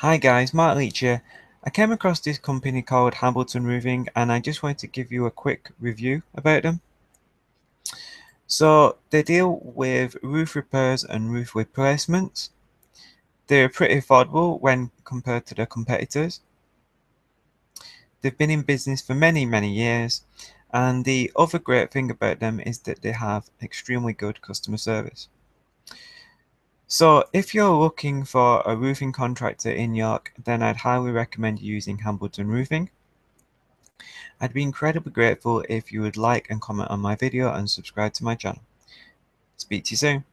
Hi guys, Mark Leach here. I came across this company called Hambleton Roofing and I just wanted to give you a quick review about them. So they deal with roof repairs and roof replacements. They're pretty affordable when compared to their competitors. They've been in business for many, many years and the other great thing about them is that they have extremely good customer service. So if you're looking for a roofing contractor in York, then I'd highly recommend using Hambleton Roofing. I'd be incredibly grateful if you would like and comment on my video and subscribe to my channel. Speak to you soon.